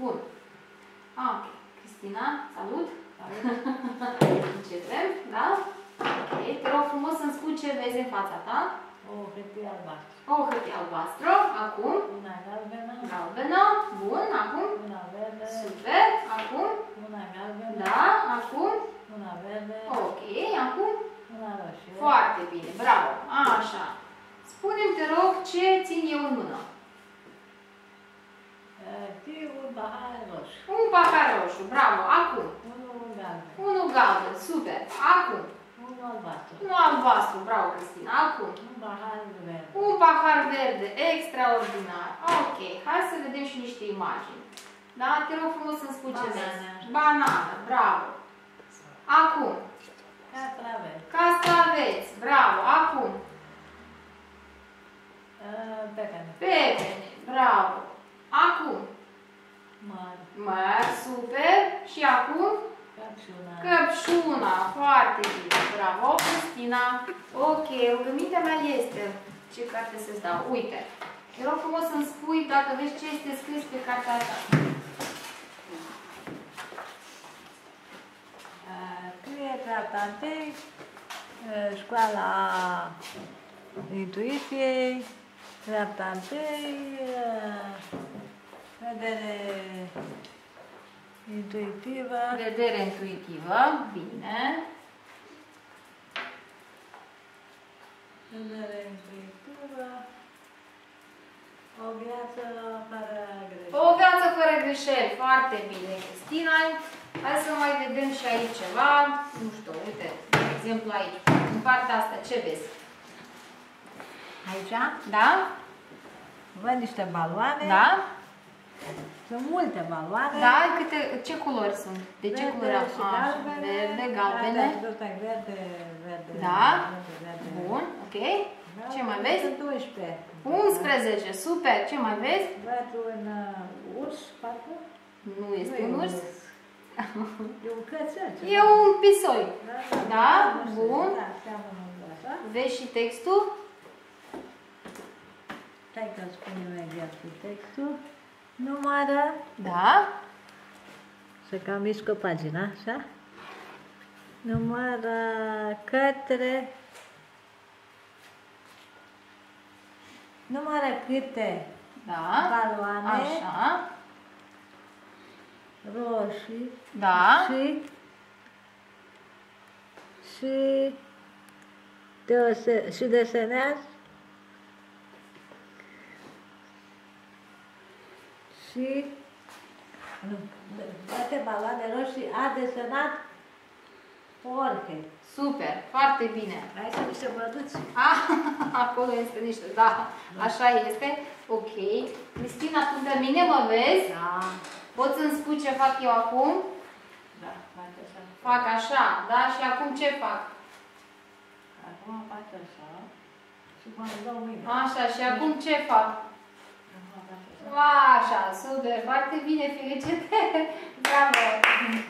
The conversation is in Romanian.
Bun. Ok. Cristina, salut. Începem, da? Ok. Te rog frumos să-mi spui ce vezi în fața ta. O hârtie albastră. O hârtie albastră. Acum. Una galbenă. Galbenă. Bun. Acum. Una verde. Super. Acum. Una galbenă. Da. Acum. Una verde. Ok. Acum. Una roșie. Foarte bine. Bravo. Așa. Spune-mi, te rog, ce țin eu în mână? Tiu un pahar roșu. Un pahar roșu. Bravo. Acum. Unul galben. Unul galben. Super. Acum. Unul albastru. Unul albastru. Bravo, Cristina. Acum. Un pahar verde. Un pahar verde. Extraordinar. Ok. Hai să vedem și niște imagini. Da? Te rog frumos să-mi spui ce vezi. Banană. Banană. Bravo. Acum. Castraveți. Castraveți. Bravo. Acum. Pepene. Pepene. Bravo. Acum. Măr. Măr. Super. Și acum. Căpșuna. Căpșuna. Foarte bine. Bravo, Cristina. Ok. Rugămintea mea este. Ce carte să-ți dau? Uite. Te rog frumos să-mi spui dacă vezi ce este scris pe cartea asta. Scrie treapta întâi, școala intuiției, treapta întâi, vedere intuitivă, Vedere intuitivă. Bine. vedere intuitivă, o viață fără greșeli. O viață fără greșeli. Foarte bine, Cristina. Hai să mai vedem și aici ceva. Nu știu, uite, de exemplu aici. În partea asta, ce vezi? Aici Da? văd niște baloane, Da? Sunt multe baloane. Da? Câte, ce culori sunt? De ce Verde culori? și Așa, galbene. Verde, galbene. Da, ăsta e verde, verde. Da? Verde, verde. Bun, ok. Da, Ce mai vezi? Sunt 11. 11, super. Ce mai vezi? Văd un uh, urs, parcă? Nu este Nu un e urs. E un cățel. ceva. E un pisoi. Da? nu știu, Bun. Da, seamănă cu așa. Vezi și textul? Stai că spun imediat cu textul. Numără, Da? să cam mișcă pagina, așa. Numără către... Numără câte Da. baloane Așa. roșii Da. și și deose, și desenează și nu, toate baloane roșii a desenat Jorge. Super. Foarte bine. Hai să niște băduți. Ah, acolo este niște, da, așa este. Ok. Cristina, tu pe mine mă vezi? Da. Poți să-mi spui ce fac eu acum? Da, fac așa. Fac așa, da? Și acum ce fac? Acum fac așa. Și mă dau mâine. Așa, și acum ce fac? Acum fac așa. Așa, super, foarte bine, felicitări! Bravo!